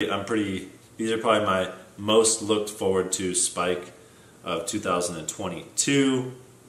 I'm pretty, these are probably my most looked forward to spike of 2022.